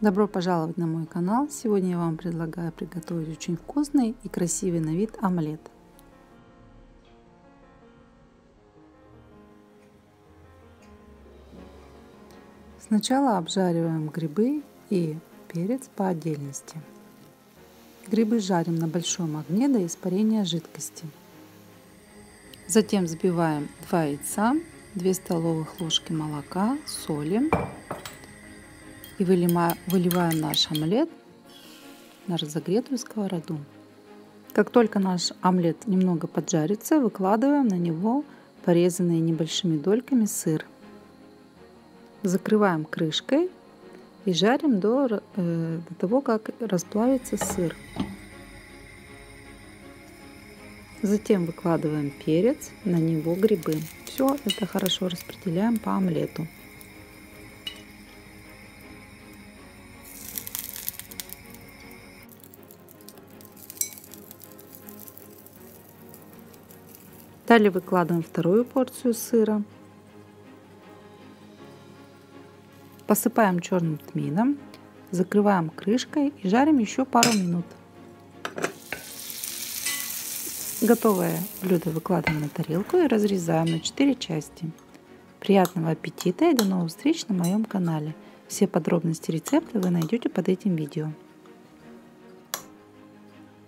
Добро пожаловать на мой канал! Сегодня я вам предлагаю приготовить очень вкусный и красивый на вид омлет. Сначала обжариваем грибы и перец по отдельности. Грибы жарим на большом огне до испарения жидкости. Затем взбиваем 2 яйца, 2 столовых ложки молока, солим и выливаем наш омлет на разогретую сковороду. Как только наш омлет немного поджарится, выкладываем на него порезанный небольшими дольками сыр. Закрываем крышкой и жарим до, э, до того, как расплавится сыр. Затем выкладываем перец, на него грибы. Все это хорошо распределяем по омлету. Далее выкладываем вторую порцию сыра. Посыпаем черным тмином, закрываем крышкой и жарим еще пару минут. Готовое блюдо выкладываем на тарелку и разрезаем на 4 части. Приятного аппетита и до новых встреч на моем канале. Все подробности рецепта вы найдете под этим видео.